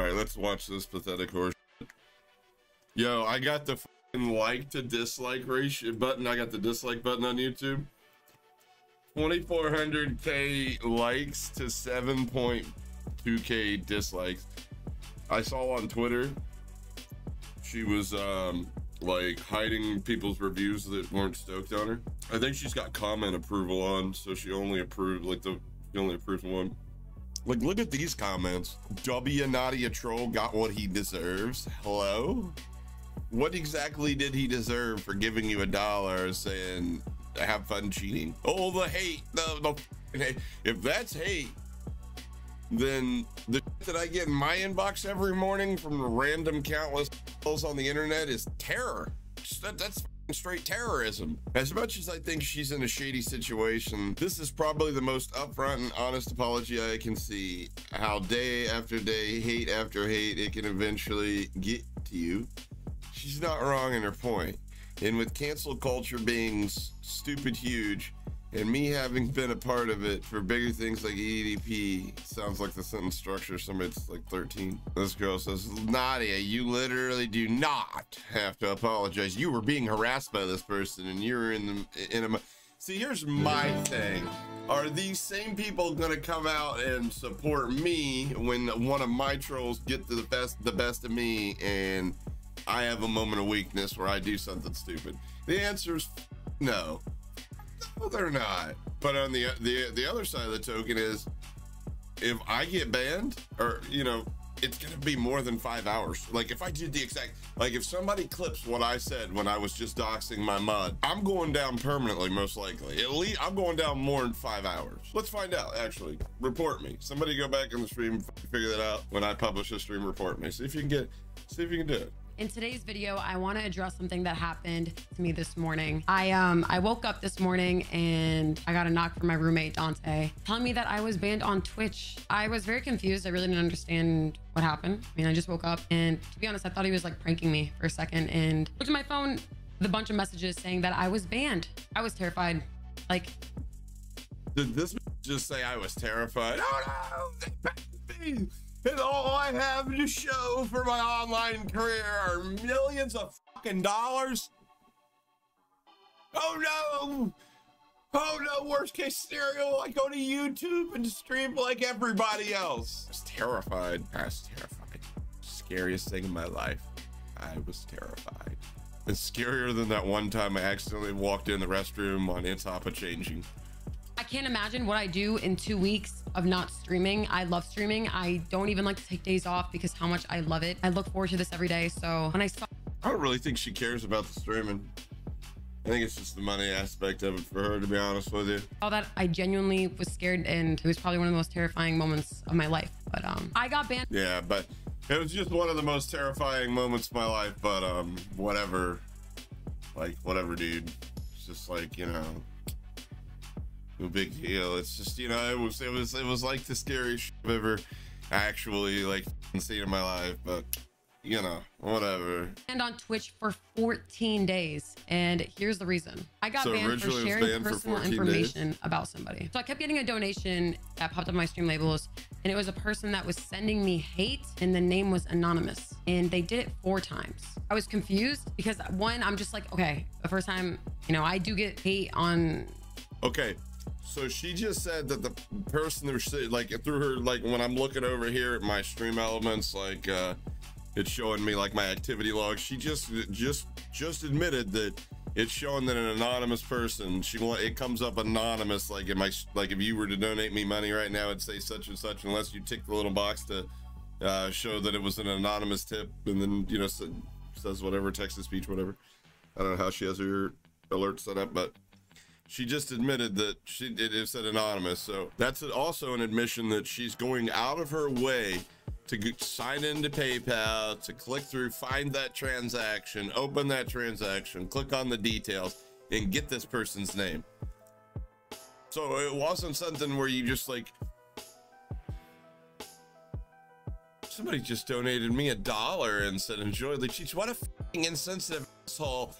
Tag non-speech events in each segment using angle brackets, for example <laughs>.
All right, let's watch this pathetic horse. Yo, I got the like to dislike ratio button. I got the dislike button on YouTube. 2400k likes to 7.2k dislikes. I saw on Twitter she was um like hiding people's reviews that weren't stoked on her. I think she's got comment approval on, so she only approved like the she only approved one. Like, look at these comments. W Nadia Troll got what he deserves. Hello? What exactly did he deserve for giving you a dollar saying have fun cheating? Oh, the hate. The, the. If that's hate, then the that I get in my inbox every morning from random countless on the internet is terror. That, that's straight terrorism. As much as I think she's in a shady situation, this is probably the most upfront and honest apology I can see. How day after day, hate after hate, it can eventually get to you. She's not wrong in her point. And with cancel culture being stupid huge, and me having been a part of it for bigger things like EDP sounds like the sentence structure somebody's like 13. This girl says, Nadia, you literally do not have to apologize. You were being harassed by this person and you're in the in a see here's my thing. Are these same people gonna come out and support me when one of my trolls get to the best the best of me and I have a moment of weakness where I do something stupid? The answer is no. No, they're not. But on the the the other side of the token is, if I get banned, or you know, it's gonna be more than five hours. Like if I did the exact, like if somebody clips what I said when I was just doxing my mud, I'm going down permanently, most likely. At least I'm going down more than five hours. Let's find out. Actually, report me. Somebody go back in the stream, figure that out. When I publish a stream, report me. See if you can get, see if you can do it. In today's video, I want to address something that happened to me this morning. I um I woke up this morning and I got a knock from my roommate Dante telling me that I was banned on Twitch. I was very confused. I really didn't understand what happened. I mean, I just woke up and to be honest, I thought he was like pranking me for a second and looked at my phone, the bunch of messages saying that I was banned. I was terrified. Like Did this just say I was terrified? Oh no, <laughs> they banned me and all I have to show for my online career are millions of fucking dollars. Oh no! Oh no, worst case scenario, I go to YouTube and stream like everybody else. I was terrified. I was terrified. Scariest thing in my life. I was terrified. It's scarier than that one time I accidentally walked in the restroom on Intapa changing. I can't imagine what I do in two weeks of not streaming. I love streaming. I don't even like to take days off because how much I love it. I look forward to this every day. So when I saw I don't really think she cares about the streaming. I think it's just the money aspect of it for her, to be honest with you. all that, I genuinely was scared and it was probably one of the most terrifying moments of my life. But um, I got banned. Yeah, but it was just one of the most terrifying moments of my life. But um, whatever, like whatever, dude. It's just like you know, no big deal. It's just you know, it was it was it was like the scariest shit I've ever actually like seen in my life. But you know, whatever. banned on Twitch for 14 days. And here's the reason. I got So banned for originally it was sharing banned personal 14 information about somebody. So I kept getting a donation that popped up on my Streamlabs, and it was a person that was sending me hate, and the name was anonymous. And they did it four times. I was confused because one, I'm just like, okay, the first time, you know, I do get hate on Okay, so she just said that the person that was like through her like when I'm looking over here at my stream elements, like uh it's showing me like my activity log. She just just just admitted that it's showing that an anonymous person. She it comes up anonymous. Like in my like if you were to donate me money right now, it'd say such and such unless you tick the little box to uh, show that it was an anonymous tip, and then you know says whatever text to speech, whatever. I don't know how she has her alert set up, but she just admitted that she it, it said anonymous so that's also an admission that she's going out of her way to sign into paypal to click through find that transaction open that transaction click on the details and get this person's name. So it wasn't something where you just like somebody just donated me a dollar and said enjoy the cheats what a insensitive asshole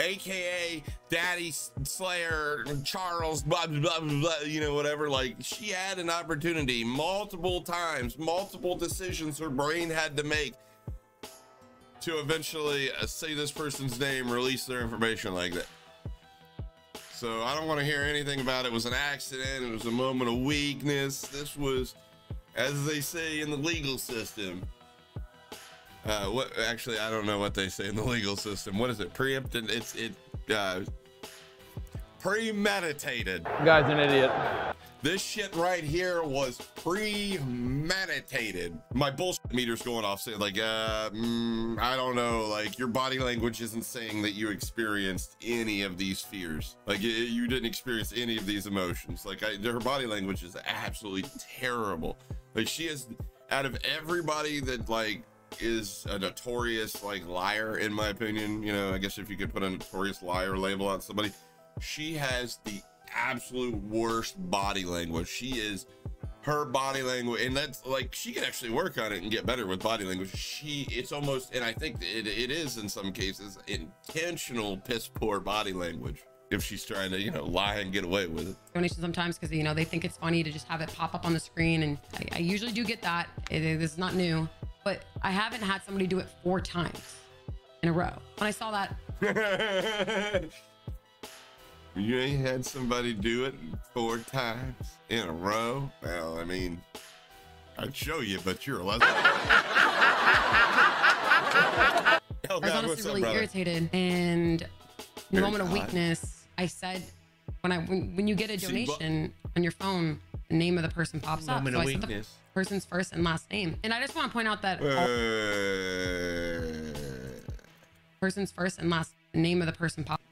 aka Daddy Slayer Charles, blah, blah, blah, you know, whatever. Like, she had an opportunity multiple times, multiple decisions her brain had to make to eventually uh, say this person's name, release their information like that. So I don't want to hear anything about it was an accident. It was a moment of weakness. This was, as they say in the legal system, uh, what actually I don't know what they say in the legal system. What is it? Preempted? It's it uh, premeditated. Guy's an idiot. This shit right here was premeditated. My bullshit meter's going off saying like, uh, mm, I don't know, like your body language isn't saying that you experienced any of these fears. Like you didn't experience any of these emotions. Like I, her body language is absolutely terrible. Like she is out of everybody that like is a notorious like liar in my opinion. You know i guess if you could put a notorious liar label on somebody she has the absolute worst body language. She is her body language and that's like she can actually work on it and get better with body language. She it's almost and i think it, it is in some cases intentional piss poor body language if she's trying to you know lie and get away with it. Donation sometimes because you know they think it's funny to just have it pop up on the screen and i, I usually do get that. It is not new but I haven't had somebody do it four times in a row. When I saw that, <laughs> you ain't had somebody do it four times in a row. Well, I mean, I'd show you, but you're a lesbian. <laughs> Oh, I was honestly really irritated, and in a moment of weakness, I said, "When I when, when you get a donation on your phone, the name of the person pops up." Moment so of weakness person's first and last name. And I just want to point out that uh. person's first and last name of the person pop.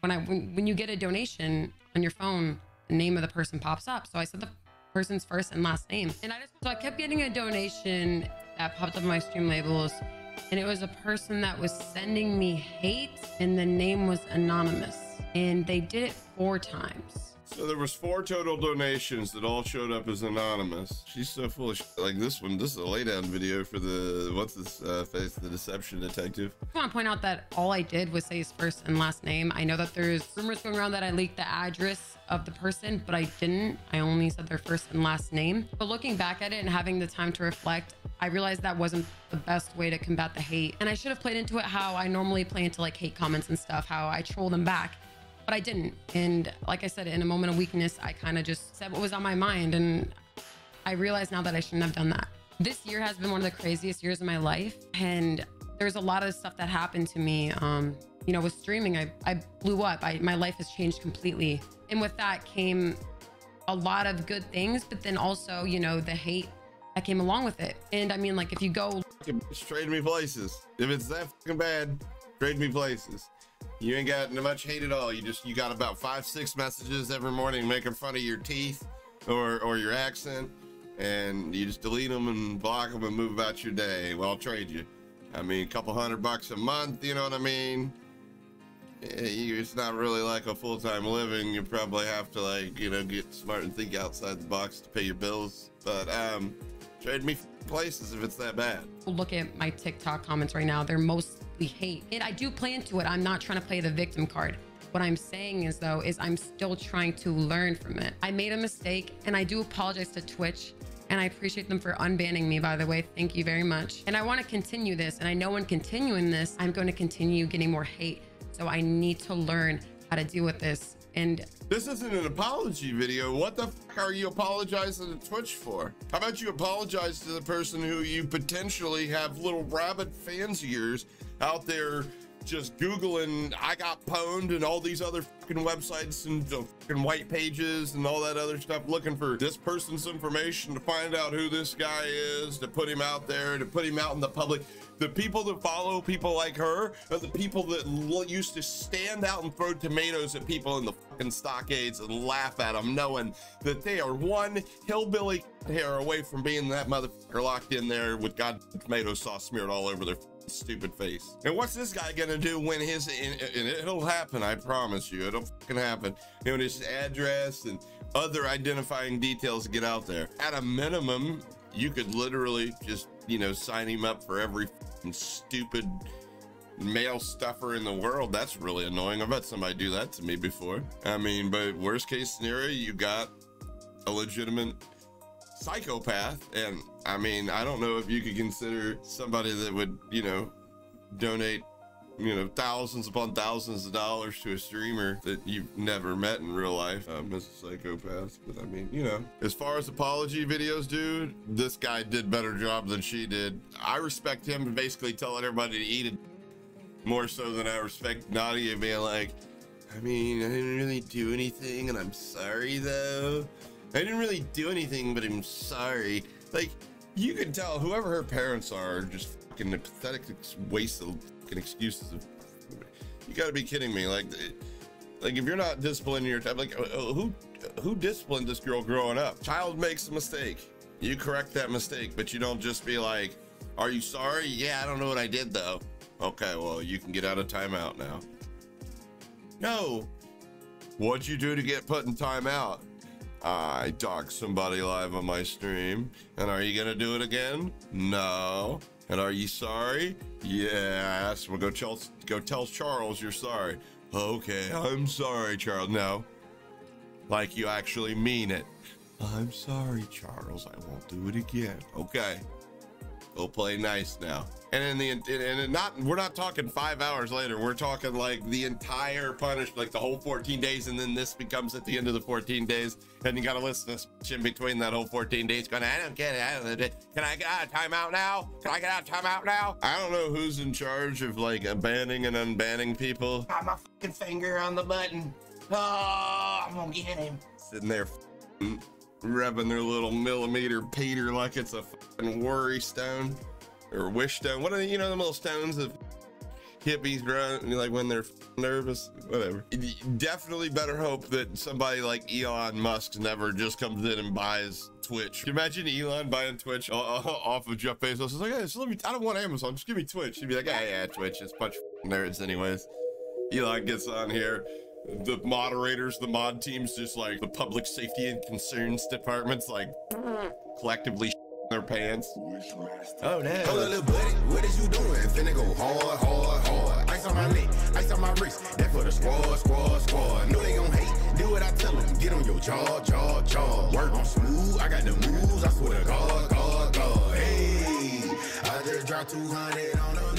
When I when, when you get a donation on your phone, the name of the person pops up. So I said the person's first and last name. And I just so I kept getting a donation that popped up on my Streamlabs. And it was a person that was sending me hate, and the name was anonymous. And they did it four times. So there was four total donations that all showed up as anonymous. She's so full of shit. like this one. This is a laydown video for the what's this uh, face, the deception detective. I want to point out that all I did was say his first and last name. I know that there's rumors going around that I leaked the address of the person, but I didn't. I only said their first and last name. But looking back at it and having the time to reflect, I realized that wasn't the best way to combat the hate. And I should have played into it how I normally play into like hate comments and stuff, how I troll them back but I didn't. And like I said, in a moment of weakness, I kind of just said what was on my mind. And I realize now that I shouldn't have done that. This year has been one of the craziest years of my life. And there's a lot of stuff that happened to me. Um, you know, with streaming, I, I blew up. I, my life has changed completely. And with that came a lot of good things, but then also, you know, the hate that came along with it. And I mean, like, if you go trade me places, if it's that fucking bad, trade me places. You ain't got much hate at all. You just you got about five, six messages every morning making fun of your teeth or or your accent, and you just delete them and block them and move about your day. Well, I'll trade you. I mean, a couple hundred bucks a month. You know what I mean? It's not really like a full-time living. You probably have to like you know get smart and think outside the box to pay your bills. But um, trade me places if it's that bad. Look at my TikTok comments right now. They're mostly hate. And I do play into it. I'm not trying to play the victim card. What I'm saying is though, is I'm still trying to learn from it. I made a mistake and I do apologize to Twitch and I appreciate them for unbanning me, by the way. Thank you very much. And I want to continue this. And I know in continuing this, I'm going to continue getting more hate. So I need to learn how to deal with this and this isn't an apology video. What the fuck are you apologizing to Twitch for? How about you apologize to the person who you potentially have little rabid fans of yours out there just Googling I got pwned and all these other fucking websites and fucking white pages and all that other stuff looking for this person's information to find out who this guy is, to put him out there, to put him out in the public. The people that follow people like her are the people that used to stand out and throw tomatoes at people in the fucking stockades and laugh at them, knowing that they are one hillbilly hair away from being that motherfucker locked in there with god tomato sauce smeared all over their stupid face. And what's this guy gonna do when his, and it'll happen, I promise you, it'll fucking happen. You know, his address and other identifying details get out there. At a minimum, you could literally just, you know, sign him up for every stupid mail stuffer in the world. That's really annoying. I've had somebody do that to me before. I mean, but worst case scenario, you got a legitimate psychopath. And I mean, I don't know if you could consider somebody that would, you know, donate you know, thousands upon thousands of dollars to a streamer that you've never met in real life um, as a psychopath. But I mean, you know, as far as apology videos, dude, this guy did better job than she did. I respect him basically telling everybody to eat it more so than I respect Nadia being like, I mean, I didn't really do anything and I'm sorry though. I didn't really do anything, but I'm sorry. Like, you can tell whoever her parents are just fucking pathetic waste of fucking excuses. Of, you got to be kidding me! Like, like if you're not disciplining your child, like uh, who who disciplined this girl growing up? Child makes a mistake. You correct that mistake, but you don't just be like, "Are you sorry?" Yeah, I don't know what I did though. Okay, well you can get out of timeout now. No. What'd you do to get put in timeout? I doxed somebody live on my stream. And are you gonna do it again? No. And are you sorry? Yes. Well, go tell go tell Charles you're sorry. Okay, I'm sorry, Charles. No, like you actually mean it. I'm sorry, Charles. I won't do it again. Okay. Go play nice now. And in the and not we're not talking five hours later. We're talking like the entire punish, like the whole 14 days, and then this becomes at the end of the 14 days, and you got to listen to this in between that whole 14 days. Going, I don't get it. I don't, can I get out of timeout now? Can I get out of timeout now? I don't know who's in charge of like banning and unbanning people. Got my fucking finger on the button. Oh, I'm gonna get him. Sitting there. Rubbing their little millimeter Peter like it's a fucking worry stone or wish stone. What are you know the little stones of hippies grow like when they're nervous, whatever. Definitely better hope that somebody like Elon Musk never just comes in and buys Twitch. Can you imagine Elon buying Twitch off of Jeff Bezos? Like, hey, so let me, I don't want Amazon, just give me Twitch. He'd be like, yeah, yeah, Twitch, it's a bunch of nerds anyways. Elon gets on here. The moderators, the mod teams, just like the public safety and concerns departments, like collectively their pants. Oh no. Hold on, little buddy, what is you doing? Finna go hard, hard, hard. Ice on my neck, ice on my wrist. That for the squad, squad, squad. Know they gon' hate. Do what I tell them. Get on your jaw, jaw, jaw. Work on smooth. I got the moves. I swear to God, God, God. Hey, I just dropped 200 on a